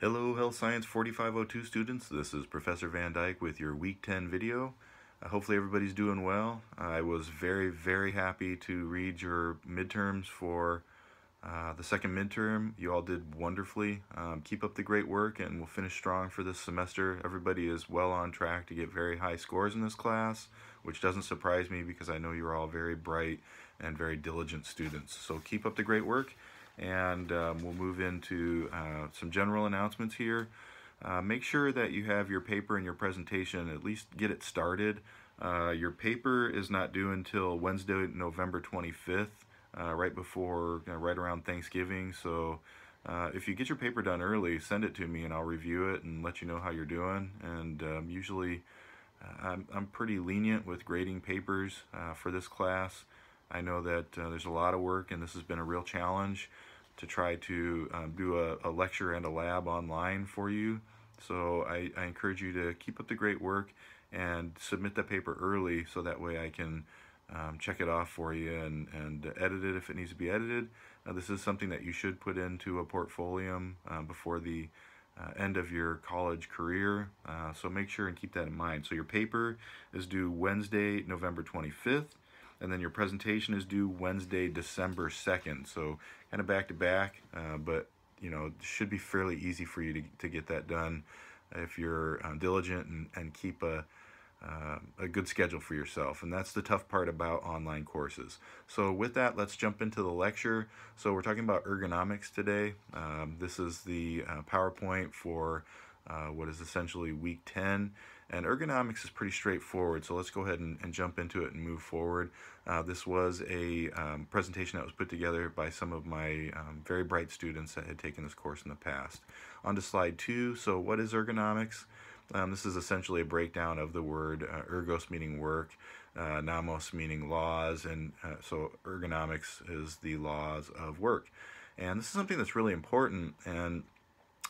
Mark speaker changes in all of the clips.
Speaker 1: Hello Health Science 4502 students, this is Professor Van Dyke with your Week 10 video. Uh, hopefully everybody's doing well. I was very, very happy to read your midterms for uh, the second midterm. You all did wonderfully. Um, keep up the great work and we'll finish strong for this semester. Everybody is well on track to get very high scores in this class, which doesn't surprise me because I know you're all very bright and very diligent students. So keep up the great work and um, we'll move into uh, some general announcements here. Uh, make sure that you have your paper and your presentation, at least get it started. Uh, your paper is not due until Wednesday, November 25th, uh, right before, you know, right around Thanksgiving. So uh, if you get your paper done early, send it to me and I'll review it and let you know how you're doing. And um, usually uh, I'm, I'm pretty lenient with grading papers for this class. I know that there's a lot of work and this has been a real challenge to try to um, do a, a, lecture and a lab online for you. So I, I, encourage you to keep up the great work and submit that paper early so that way I can um, check it off for you and, and edit it if it needs to be edited. Now, this is something that you should put into a portfolio um, before the uh, end of your college career. Uh, so make sure and keep that in mind. So your paper is due Wednesday, November 25th and then your presentation is due Wednesday, December 2nd. So kind of back to back, uh, but you know, it should be fairly easy for you to, to get that done if you're uh, diligent and, and keep a, uh, a good schedule for yourself. And that's the tough part about online courses. So with that, let's jump into the lecture. So we're talking about ergonomics today. Um, this is the uh, PowerPoint for uh, what is essentially week 10. And ergonomics is pretty straightforward, so let's go ahead and, and jump into it and move forward. Uh, this was a um, presentation that was put together by some of my um, very bright students that had taken this course in the past. On to slide two, so what is ergonomics? Um, this is essentially a breakdown of the word uh, ergos meaning work, uh, nomos meaning laws, and uh, so ergonomics is the laws of work. And this is something that's really important and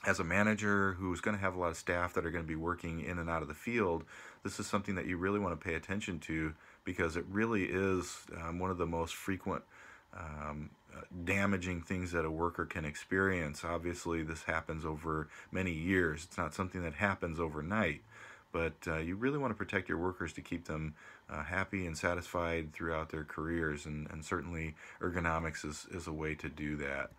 Speaker 1: as a manager who's going to have a lot of staff that are going to be working in and out of the field, this is something that you really want to pay attention to because it really is um, one of the most frequent um, uh, damaging things that a worker can experience. Obviously, this happens over many years. It's not something that happens overnight, but uh, you really want to protect your workers to keep them uh, happy and satisfied throughout their careers, and, and certainly ergonomics is, is a way to do that.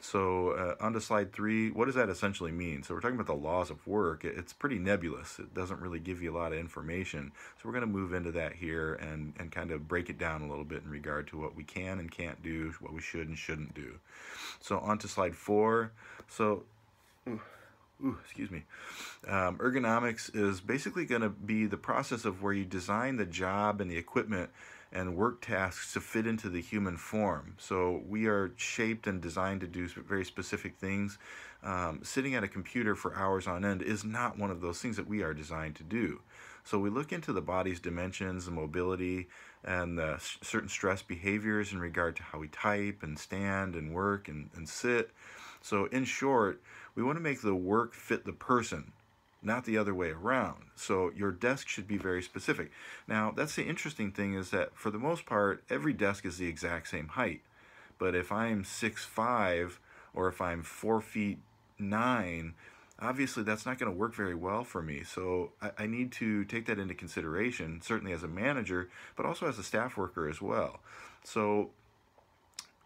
Speaker 1: So uh, on to slide three, what does that essentially mean? So we're talking about the laws of work. It's pretty nebulous. It doesn't really give you a lot of information. So we're going to move into that here and, and kind of break it down a little bit in regard to what we can and can't do, what we should and shouldn't do. So on to slide four. So, ooh, excuse me. Um, ergonomics is basically going to be the process of where you design the job and the equipment and work tasks to fit into the human form. So we are shaped and designed to do very specific things. Um, sitting at a computer for hours on end is not one of those things that we are designed to do. So we look into the body's dimensions, the mobility, and the certain stress behaviors in regard to how we type and stand and work and, and sit. So in short, we want to make the work fit the person not the other way around. So your desk should be very specific. Now, that's the interesting thing is that for the most part, every desk is the exact same height. But if I'm six five or if I'm 4 feet 9, obviously that's not going to work very well for me. So I, I, need to take that into consideration, certainly as a manager, but also as a staff worker as well. So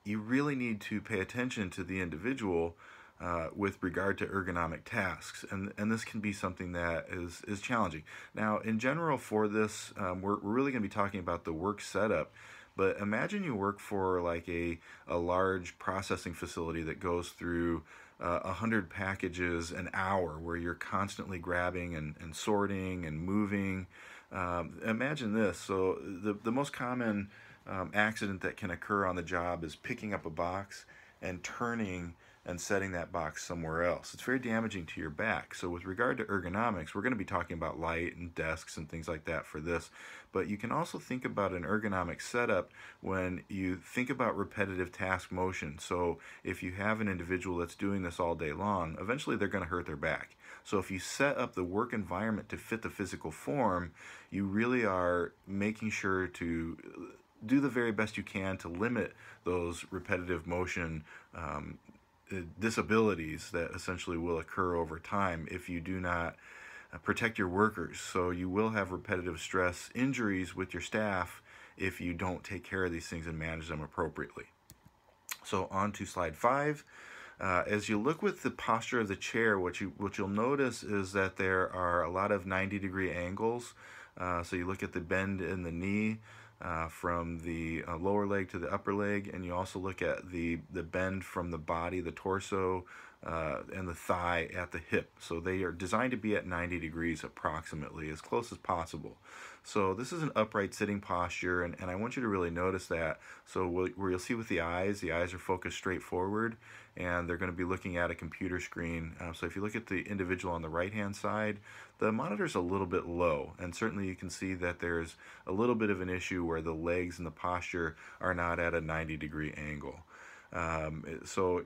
Speaker 1: you really need to pay attention to the individual uh, with regard to ergonomic tasks. And, and this can be something that is, is challenging. Now, in general, for this, um, we're, we're really going to be talking about the work setup. But imagine you work for like a, a large processing facility that goes through uh, 100 packages an hour where you're constantly grabbing and, and sorting and moving. Um, imagine this. So, the, the most common um, accident that can occur on the job is picking up a box and turning and setting that box somewhere else. It's very damaging to your back. So with regard to ergonomics, we're going to be talking about light and desks and things like that for this. But you can also think about an ergonomic setup when you think about repetitive task motion. So if you have an individual that's doing this all day long, eventually they're going to hurt their back. So if you set up the work environment to fit the physical form, you really are making sure to do the very best you can to limit those repetitive motion um, disabilities that essentially will occur over time if you do not uh, protect your workers. So you will have repetitive stress injuries with your staff if you don't take care of these things and manage them appropriately. So on to slide five. Uh, as you look with the posture of the chair, what you what you'll notice is that there are a lot of 90 degree angles. Uh, so you look at the bend in the knee uh, from the uh, lower leg to the upper leg, and you also look at the the bend from the body, the torso, uh, and the thigh at the hip. So they are designed to be at 90 degrees approximately, as close as possible. So this is an upright sitting posture, and, and I want you to really notice that. So where you'll see with the eyes, the eyes are focused straight forward, and they're going to be looking at a computer screen. Uh, so if you look at the individual on the right-hand side, the monitor's a little bit low, and certainly you can see that there's a little bit of an issue where the legs and the posture are not at a 90 degree angle. Um, so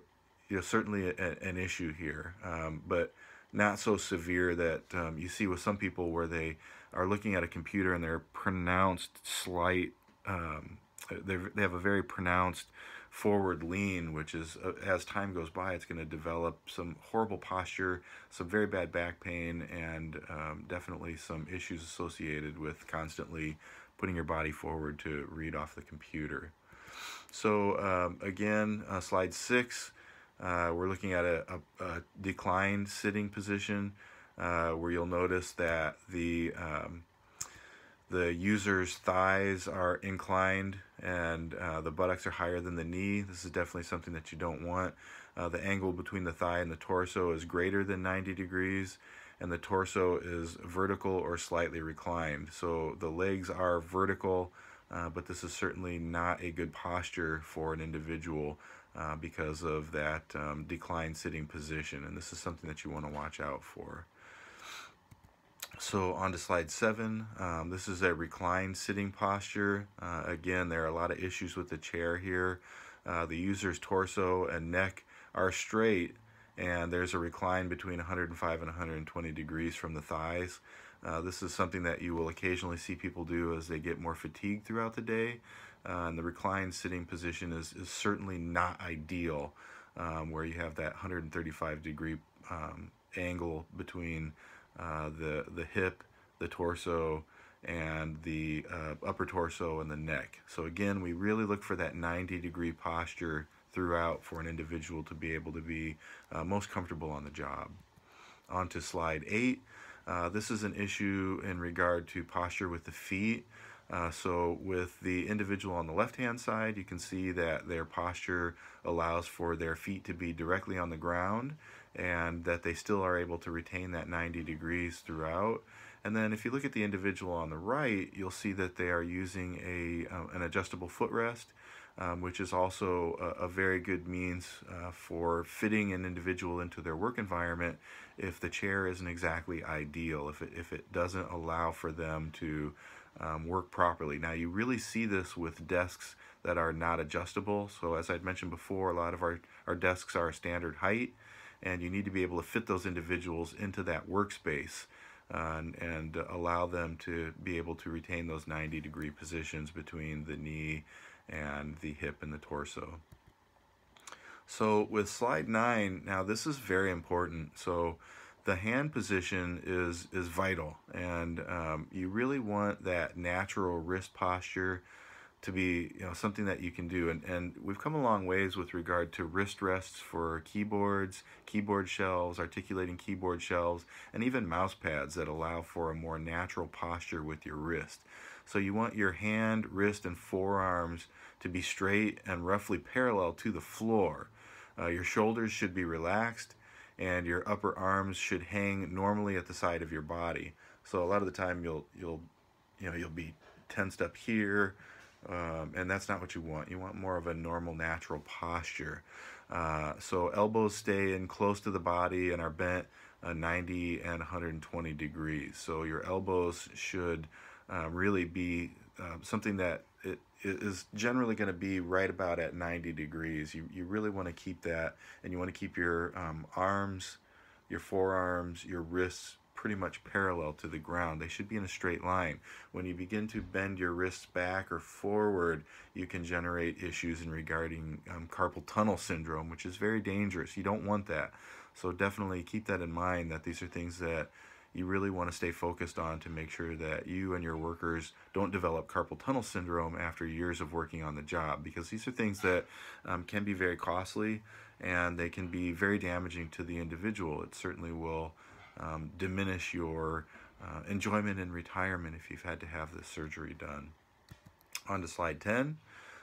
Speaker 1: you know, certainly a, an issue here, um, but not so severe that um, you see with some people where they are looking at a computer and they're pronounced slight, um, they have a very pronounced forward lean, which is uh, as time goes by, it's going to develop some horrible posture, some very bad back pain, and um, definitely some issues associated with constantly putting your body forward to read off the computer. So um, again, uh, slide six. Uh, we're looking at a, a, a declined sitting position uh, where you'll notice that the um, the user's thighs are inclined and uh, the buttocks are higher than the knee. This is definitely something that you don't want. Uh, the angle between the thigh and the torso is greater than 90 degrees and the torso is vertical or slightly reclined. So the legs are vertical, uh, but this is certainly not a good posture for an individual uh, because of that um, declined sitting position. And this is something that you want to watch out for. So on to slide seven. Um, this is a reclined sitting posture. Uh, again, there are a lot of issues with the chair here. Uh, the user's torso and neck are straight and there's a recline between 105 and 120 degrees from the thighs. Uh, this is something that you will occasionally see people do as they get more fatigued throughout the day. Uh, and the reclined sitting position is, is certainly not ideal um, where you have that 135 degree um, angle between uh, the, the hip, the torso, and the uh, upper torso and the neck. So again, we really look for that 90 degree posture throughout for an individual to be able to be uh, most comfortable on the job. On to slide eight. Uh, this is an issue in regard to posture with the feet. Uh, so with the individual on the left hand side, you can see that their posture allows for their feet to be directly on the ground and that they still are able to retain that 90 degrees throughout. And then if you look at the individual on the right, you'll see that they are using a, uh, an adjustable footrest, um, which is also a, a very good means uh, for fitting an individual into their work environment if the chair isn't exactly ideal, if it, if it doesn't allow for them to um, work properly. Now you really see this with desks that are not adjustable. So as I'd mentioned before, a lot of our, our desks are a standard height and you need to be able to fit those individuals into that workspace uh, and, and allow them to be able to retain those 90 degree positions between the knee and the hip and the torso. So with slide nine, now this is very important. So the hand position is is vital, and um, you really want that natural wrist posture to be you know something that you can do. And and we've come a long ways with regard to wrist rests for keyboards, keyboard shelves, articulating keyboard shelves, and even mouse pads that allow for a more natural posture with your wrist. So you want your hand, wrist, and forearms to be straight and roughly parallel to the floor. Uh, your shoulders should be relaxed and your upper arms should hang normally at the side of your body. So a lot of the time you'll you'll you know you'll be tensed up here, um, and that's not what you want. You want more of a normal, natural posture. Uh, so elbows stay in close to the body and are bent uh, 90 and 120 degrees. So your elbows should uh, really be uh, something that is generally going to be right about at 90 degrees. You, you really want to keep that and you want to keep your um, arms, your forearms, your wrists pretty much parallel to the ground. They should be in a straight line. When you begin to bend your wrists back or forward, you can generate issues in regarding um, carpal tunnel syndrome, which is very dangerous. You don't want that. So definitely keep that in mind that these are things that you really want to stay focused on to make sure that you and your workers don't develop carpal tunnel syndrome after years of working on the job because these are things that um, can be very costly and they can be very damaging to the individual. It certainly will um, diminish your uh, enjoyment in retirement if you've had to have this surgery done. On to slide 10.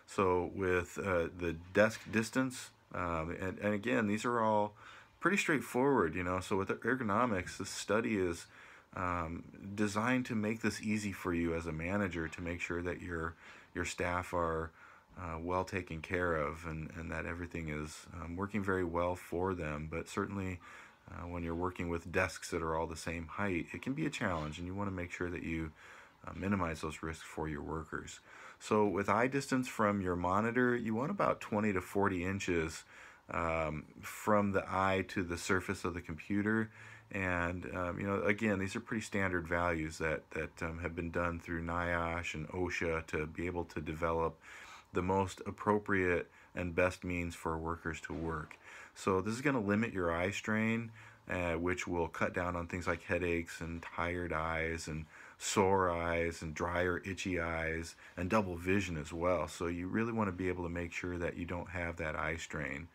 Speaker 1: So with uh, the desk distance, um, and, and again, these are all pretty straightforward, you know. So with ergonomics, this study is um, designed to make this easy for you as a manager to make sure that your your staff are uh, well taken care of and, and that everything is um, working very well for them. But certainly, uh, when you're working with desks that are all the same height, it can be a challenge, and you want to make sure that you uh, minimize those risks for your workers. So with eye distance from your monitor, you want about 20 to 40 inches um, from the eye to the surface of the computer. And um, you know, again, these are pretty standard values that that um, have been done through NIOSH and OSHA to be able to develop the most appropriate and best means for workers to work. So this is going to limit your eye strain, uh, which will cut down on things like headaches and tired eyes and sore eyes and dry or itchy eyes and double vision as well. So you really want to be able to make sure that you don't have that eye strain.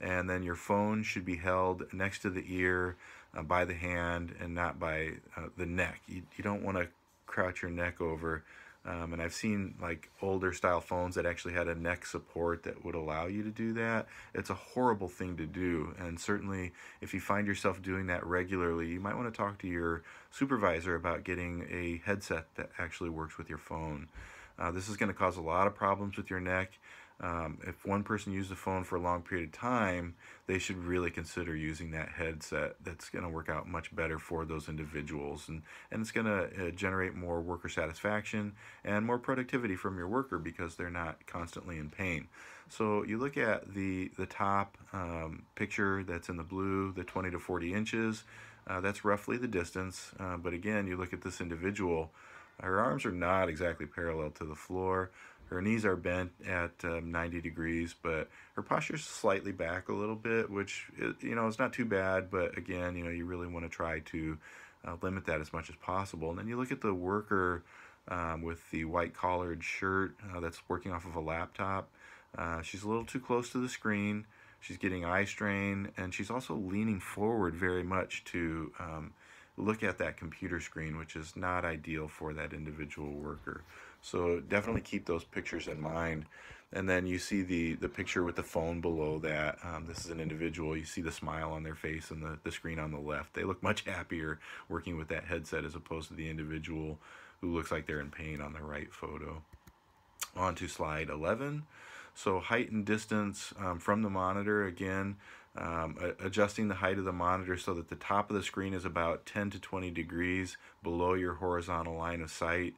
Speaker 1: And then your phone should be held next to the ear uh, by the hand and not by uh, the neck. You, you don't want to crouch your neck over um, and I've seen like older style phones that actually had a neck support that would allow you to do that. It's a horrible thing to do. And certainly, if you find yourself doing that regularly, you might want to talk to your supervisor about getting a headset that actually works with your phone. Uh, this is going to cause a lot of problems with your neck. Um, if one person used the phone for a long period of time, they should really consider using that headset. That's going to work out much better for those individuals, and and it's going to uh, generate more worker satisfaction and more productivity from your worker because they're not constantly in pain. So you look at the the top um, picture that's in the blue, the 20 to 40 inches. Uh, that's roughly the distance. Uh, but again, you look at this individual. Her arms are not exactly parallel to the floor. Her knees are bent at um, 90 degrees, but her posture is slightly back a little bit, which you know is not too bad. But again, you know you really want to try to uh, limit that as much as possible. And then you look at the worker um, with the white collared shirt uh, that's working off of a laptop. Uh, she's a little too close to the screen. She's getting eye strain, and she's also leaning forward very much to um, look at that computer screen, which is not ideal for that individual worker. So definitely keep those pictures in mind. And then you see the, the picture with the phone below that. Um, this is an individual. You see the smile on their face and the, the screen on the left. They look much happier working with that headset as opposed to the individual who looks like they're in pain on the right photo. On to slide 11. So height and distance um, from the monitor, again, um, adjusting the height of the monitor so that the top of the screen is about 10 to 20 degrees below your horizontal line of sight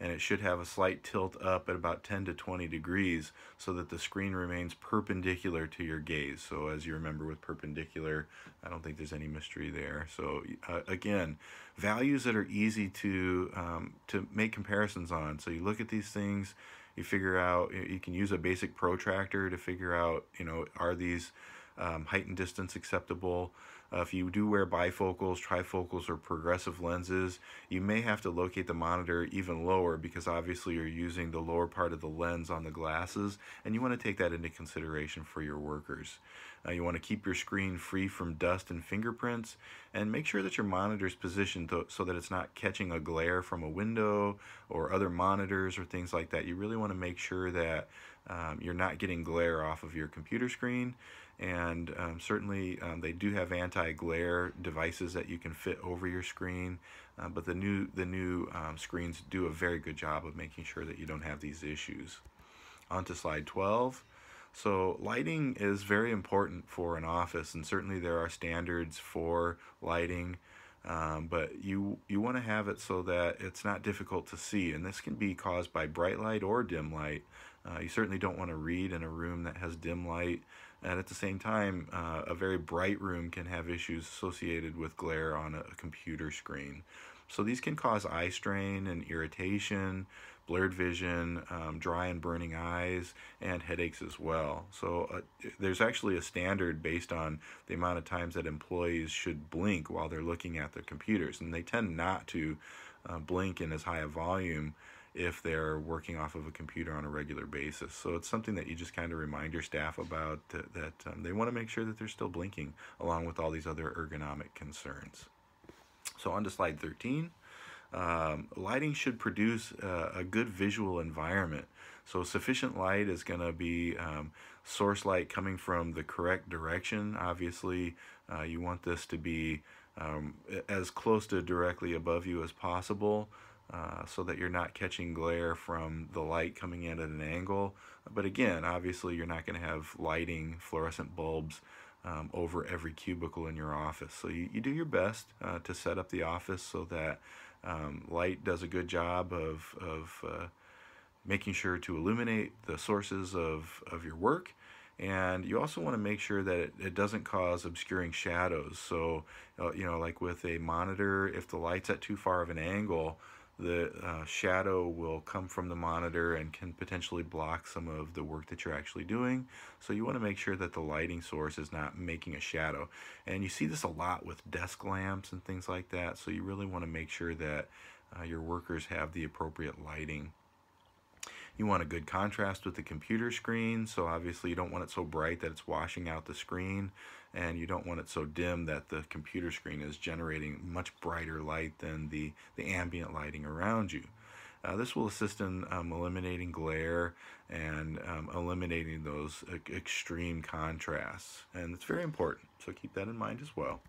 Speaker 1: and it should have a slight tilt up at about 10 to 20 degrees so that the screen remains perpendicular to your gaze. So as you remember with perpendicular, I don't think there's any mystery there. So uh, again, values that are easy to, um, to make comparisons on. So you look at these things, you figure out, you can use a basic protractor to figure out, you know, are these um, height and distance acceptable. Uh, if you do wear bifocals, trifocals, or progressive lenses, you may have to locate the monitor even lower because obviously you're using the lower part of the lens on the glasses, and you want to take that into consideration for your workers. Uh, you want to keep your screen free from dust and fingerprints, and make sure that your monitor is positioned to, so that it's not catching a glare from a window or other monitors or things like that. You really want to make sure that um, you're not getting glare off of your computer screen and um, certainly um, they do have anti-glare devices that you can fit over your screen uh, but the new the new um, screens do a very good job of making sure that you don't have these issues on to slide 12 so lighting is very important for an office and certainly there are standards for lighting um, but you you want to have it so that it's not difficult to see and this can be caused by bright light or dim light uh, you certainly don't want to read in a room that has dim light And at the same time, uh, a very bright room can have issues associated with glare on a, a computer screen. So these can cause eye strain and irritation, blurred vision, um, dry and burning eyes, and headaches as well. So uh, there's actually a standard based on the amount of times that employees should blink while they're looking at their computers, and they tend not to uh, blink in as high a volume if they're working off of a computer on a regular basis. So it's something that you just kind of remind your staff about that, that um, they want to make sure that they're still blinking along with all these other ergonomic concerns. So on to slide 13. Um, lighting should produce uh, a good visual environment. So sufficient light is going to be um, source light coming from the correct direction. Obviously, uh, you want this to be um, as close to directly above you as possible uh, so that you're not catching glare from the light coming in at an angle. But again, obviously you're not going to have lighting, fluorescent bulbs um, over every cubicle in your office. So you, you do your best uh, to set up the office so that um, light does a good job of, of uh, making sure to illuminate the sources of, of your work. And you also want to make sure that it, it doesn't cause obscuring shadows. So uh, you know like with a monitor if the light's at too far of an angle the uh, shadow will come from the monitor and can potentially block some of the work that you're actually doing. So you want to make sure that the lighting source is not making a shadow. And you see this a lot with desk lamps and things like that. So you really want to make sure that uh, your workers have the appropriate lighting. You want a good contrast with the computer screen, so obviously you don't want it so bright that it's washing out the screen, and you don't want it so dim that the computer screen is generating much brighter light than the, the ambient lighting around you. Uh, this will assist in um, eliminating glare and um, eliminating those extreme contrasts, and it's very important, so keep that in mind as well.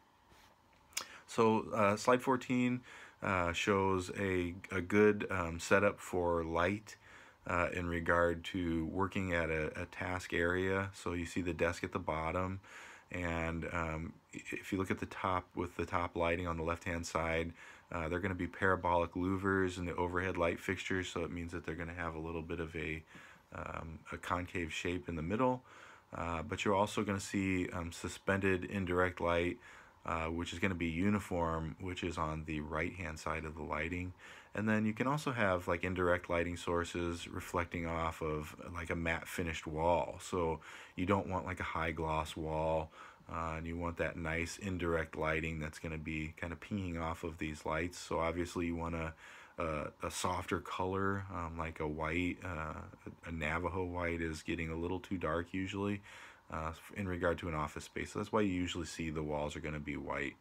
Speaker 1: So uh, slide 14 uh, shows a, a good um, setup for light uh, in regard to working at a, a, task area. So you see the desk at the bottom, and um, if you look at the top with the top lighting on the left-hand side, uh, they're going to be parabolic louvers and the overhead light fixtures, so it means that they're going to have a little bit of a, um, a concave shape in the middle. Uh, but you're also going to see um, suspended indirect light uh, which is going to be uniform, which is on the right hand side of the lighting. And then you can also have like indirect lighting sources reflecting off of like a matte finished wall. So you don't want like a high gloss wall uh, and you want that nice indirect lighting that's going to be kind of pinging off of these lights. So obviously you want a, a, a softer color um, like a white, uh, a Navajo white is getting a little too dark usually uh, in regard to an office space. So that's why you usually see the walls are going to be white.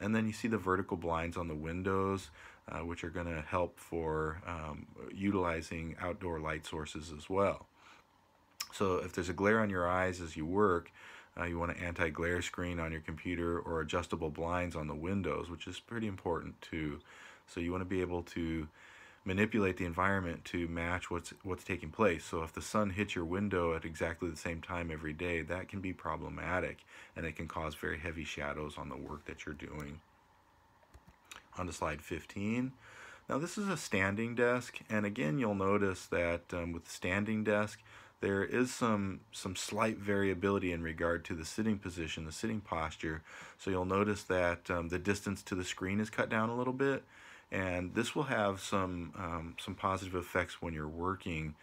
Speaker 1: And then you see the vertical blinds on the windows, uh, which are going to help for um, utilizing outdoor light sources as well. So if there's a glare on your eyes as you work, uh, you want an anti-glare screen on your computer or adjustable blinds on the windows, which is pretty important too. So you want to be able to manipulate the environment to match what's what's taking place. So if the sun hits your window at exactly the same time every day, that can be problematic and it can cause very heavy shadows on the work that you're doing. On to slide 15. Now this is a standing desk and again you'll notice that um, with the standing desk there is some some slight variability in regard to the sitting position, the sitting posture. So you'll notice that um, the distance to the screen is cut down a little bit and this will have some um, some positive effects when you're working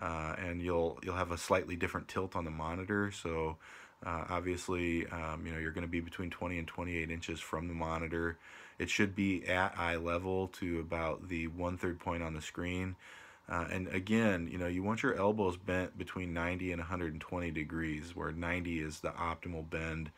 Speaker 1: uh, and you'll you'll have a slightly different tilt on the monitor. So uh, obviously um, you know you're going to be between 20 and 28 inches from the monitor. It should be at eye level to about the one third point on the screen. Uh, and again you know you want your elbows bent between 90 and 120 degrees where 90 is the optimal bend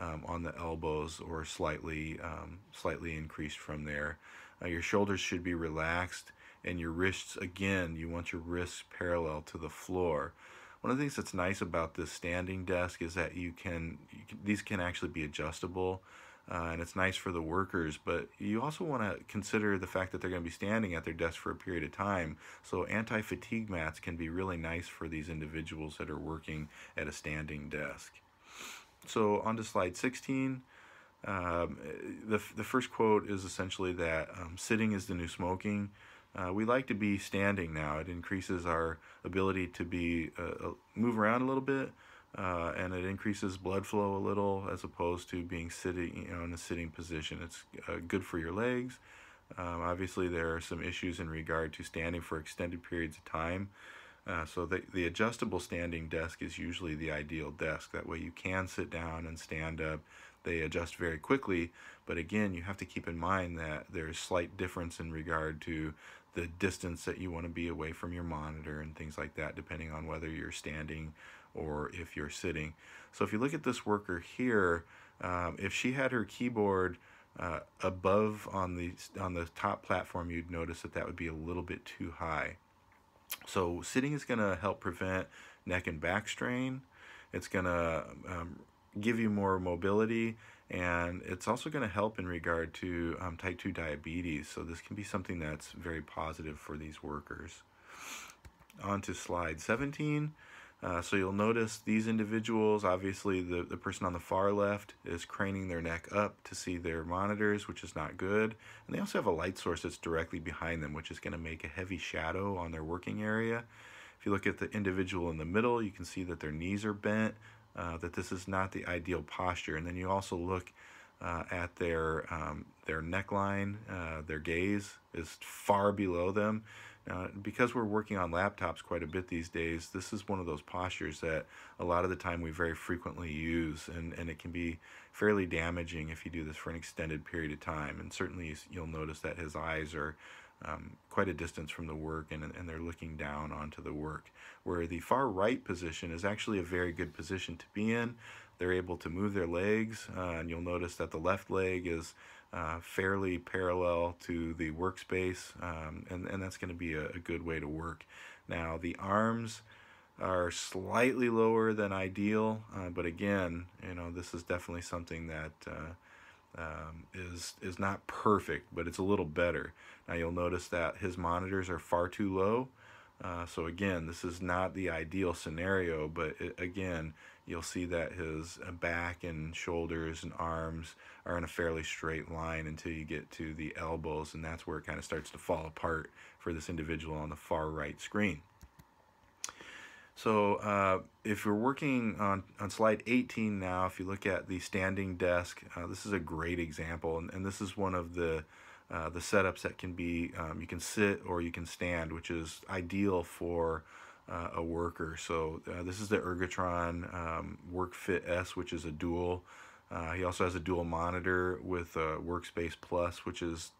Speaker 1: um, on the elbows or slightly um, slightly increased from there uh, your shoulders should be relaxed and your wrists, again, you want your wrists parallel to the floor. One of the things that's nice about this standing desk is that you can, you can these can actually be adjustable. Uh, and it's nice for the workers, but you also want to consider the fact that they're going to be standing at their desk for a period of time. So anti-fatigue mats can be really nice for these individuals that are working at a standing desk. So on to slide 16. Um, the, the first quote is essentially that um, sitting is the new smoking. Uh, we like to be standing now. It increases our ability to be uh, uh, move around a little bit, uh, and it increases blood flow a little as opposed to being sitting, you know, in a sitting position. It's uh, good for your legs. Um, obviously, there are some issues in regard to standing for extended periods of time. Uh, so the, the adjustable standing desk is usually the ideal desk. That way you can sit down and stand up. They adjust very quickly, but again, you have to keep in mind that there's slight difference in regard to the distance that you want to be away from your monitor and things like that, depending on whether you're standing or if you're sitting. So if you look at this worker here, um, if she had her keyboard uh, above on the on the top platform, you'd notice that that would be a little bit too high. So sitting is going to help prevent neck and back strain. It's going to um, give you more mobility and it's also going to help in regard to um, type 2 diabetes. So this can be something that's very positive for these workers. On to slide 17. Uh, so you'll notice these individuals, obviously the, the person on the far left is craning their neck up to see their monitors, which is not good. And they also have a light source that's directly behind them, which is going to make a heavy shadow on their working area. If you look at the individual in the middle, you can see that their knees are bent, uh, that this is not the ideal posture. And then you also look uh, at their, um, their neckline, uh, their gaze is far below them. Now, because we're working on laptops quite a bit these days, this is one of those postures that a lot of the time we very frequently use, and, and it can be fairly damaging if you do this for an extended period of time. And certainly you'll notice that his eyes are um, quite a distance from the work and, and they're looking down onto the work. Where the far right position is actually a very good position to be in. They're able to move their legs, uh, and you'll notice that the left leg is uh, fairly parallel to the workspace, um, and, and that's going to be a, a, good way to work. Now, the arms are slightly lower than ideal, uh, but again, you know, this is definitely something that uh, um, is is not perfect, but it's a little better. Now, you'll notice that his monitors are far too low. Uh, so again, this is not the ideal scenario, but it, again, you'll see that his uh, back and shoulders and arms are in a fairly straight line until you get to the elbows, and that's where it kind of starts to fall apart for this individual on the far right screen. So uh, if you're working on, on slide 18 now, if you look at the standing desk, uh, this is a great example, and, and this is one of the uh, the setups that can be, um, you can sit or you can stand, which is ideal for uh, a worker. So uh, this is the Ergotron um, WorkFit S, which is a dual. Uh, he also has a dual monitor with Workspace Plus, which is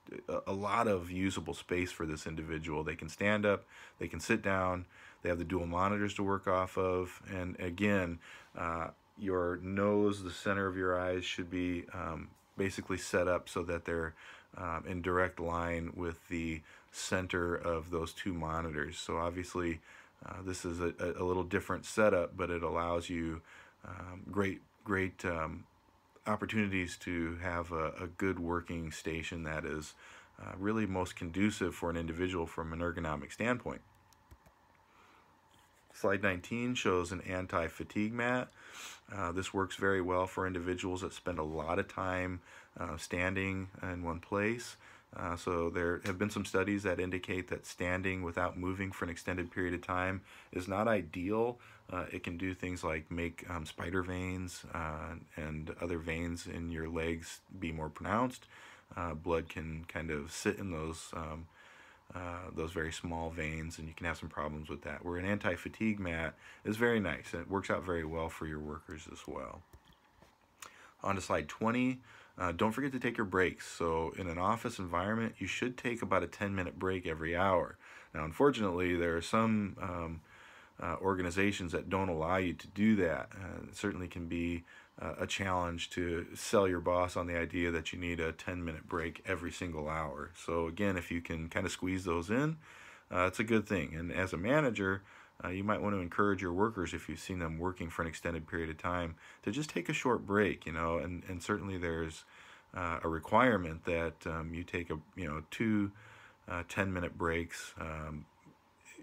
Speaker 1: a, lot of usable space for this individual. They can stand up, they can sit down, they have the dual monitors to work off of, and again, uh, your nose, the center of your eyes should be um, basically set up so that they're um, in direct line with the center of those two monitors. So obviously uh, this is a, a, little different setup, but it allows you um, great, great um, opportunities to have a, a, good working station that is uh, really most conducive for an individual from an ergonomic standpoint. Slide 19 shows an anti-fatigue mat. Uh, this works very well for individuals that spend a lot of time uh, standing in one place. Uh, so there have been some studies that indicate that standing without moving for an extended period of time is not ideal. Uh, it can do things like make um, spider veins uh, and other veins in your legs be more pronounced. Uh, blood can kind of sit in those um, uh, those very small veins, and you can have some problems with that. Where an anti-fatigue mat is very nice, and it works out very well for your workers as well. On to slide 20. Uh, don't forget to take your breaks. So in an office environment, you should take about a 10 minute break every hour. Now, unfortunately, there are some um, uh, organizations that don't allow you to do that. Uh, it certainly can be uh, a challenge to sell your boss on the idea that you need a 10 minute break every single hour. So again, if you can kind of squeeze those in, uh, it's a good thing. And as a manager, uh, you might want to encourage your workers if you've seen them working for an extended period of time to just take a short break, you know, and, and certainly there's uh, a requirement that um, you take a, you know, two uh, 10 minute breaks um,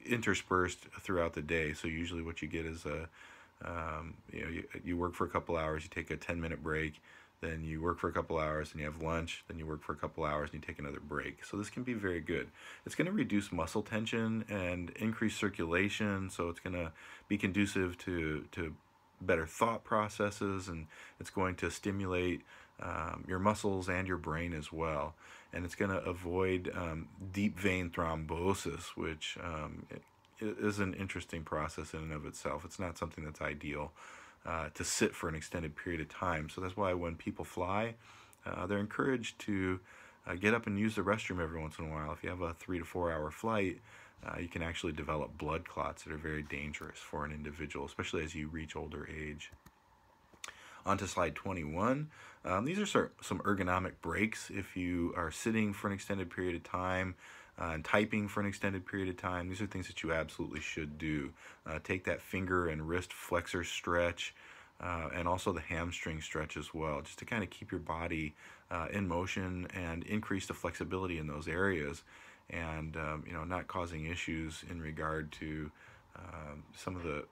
Speaker 1: interspersed throughout the day. So usually what you get is a, um, you know, you, you work for a couple hours, you take a 10 minute break, then you work for a couple hours and you have lunch, then you work for a couple hours and you take another break. So this can be very good. It's going to reduce muscle tension and increase circulation, so it's going to be conducive to, to better thought processes and it's going to stimulate um, your muscles and your brain as well. And it's going to avoid um, deep vein thrombosis, which um, is an interesting process in and of itself. It's not something that's ideal uh, to sit for an extended period of time. So that's why when people fly, uh, they're encouraged to uh, get up and use the restroom every once in a while. If you have a three to four hour flight, uh, you can actually develop blood clots that are very dangerous for an individual, especially as you reach older age. On to slide 21. Um, these are some ergonomic breaks if you are sitting for an extended period of time uh, and typing for an extended period of time. These are things that you absolutely should do. Uh, take that finger and wrist flexor stretch. Uh, and also the hamstring stretch as well, just to kind of keep your body uh, in motion and increase the flexibility in those areas, and um, you know not causing issues in regard to um, some of the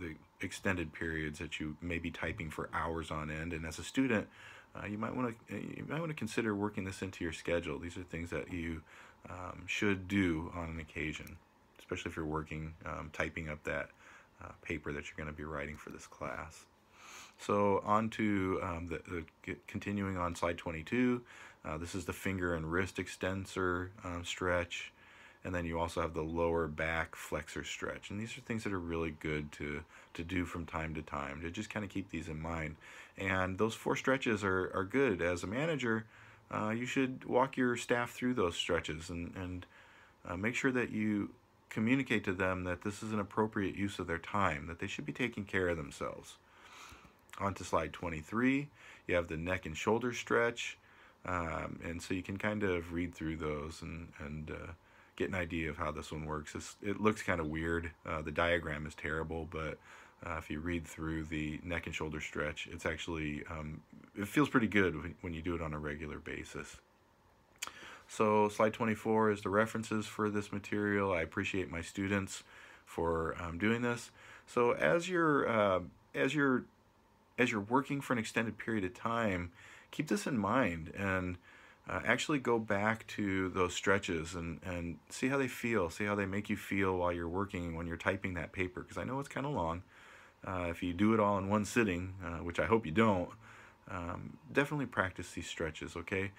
Speaker 1: the extended periods that you may be typing for hours on end. And as a student, uh, you might want to you might want to consider working this into your schedule. These are things that you um, should do on an occasion, especially if you're working um, typing up that uh, paper that you're going to be writing for this class. So on to um, the, the, continuing on slide 22. Uh, this is the finger and wrist extensor um, stretch and then you also have the lower back flexor stretch and these are things that are really good to to do from time to time to just kind of keep these in mind and those four stretches are, are good as a manager uh, you should walk your staff through those stretches and, and uh, make sure that you communicate to them that this is an appropriate use of their time that they should be taking care of themselves on to slide 23 you have the neck and shoulder stretch um, and so you can kind of read through those and, and uh, get an idea of how this one works. It's, it looks kind of weird. Uh, the diagram is terrible, but uh, if you read through the neck and shoulder stretch, it's actually, um, it feels pretty good when, you do it on a regular basis. So slide 24 is the references for this material. I appreciate my students for um, doing this. So as you're, uh, as you're, as you're working for an extended period of time, keep this in mind and uh, actually go back to those stretches and, and see how they feel, see how they make you feel while you're working when you're typing that paper. Because I know it's kind of long. Uh, if you do it all in one sitting, uh, which I hope you don't, um, definitely practice these stretches, okay?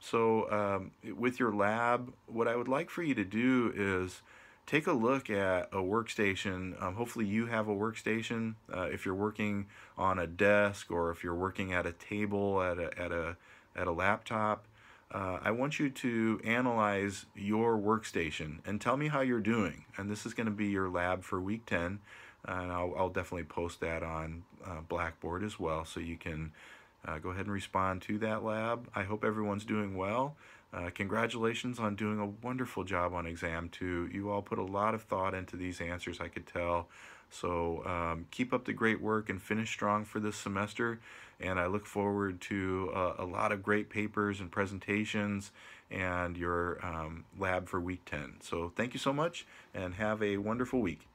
Speaker 1: So um, with your lab, what I would like for you to do is take a look at a workstation. Um, hopefully you have a workstation. Uh, if you're working on a desk or if you're working at a table at a, at a, at a laptop, uh, I want you to analyze your workstation and tell me how you're doing. And this is going to be your lab for week 10. And I'll, I'll definitely post that on uh, Blackboard as well so you can uh, go ahead and respond to that lab. I hope everyone's doing well. Uh, congratulations on doing a wonderful job on exam two. You all put a lot of thought into these answers, I could tell. So um, keep up the great work and finish strong for this semester. And I look forward to uh, a lot of great papers and presentations and your um, lab for week 10. So thank you so much and have a wonderful week.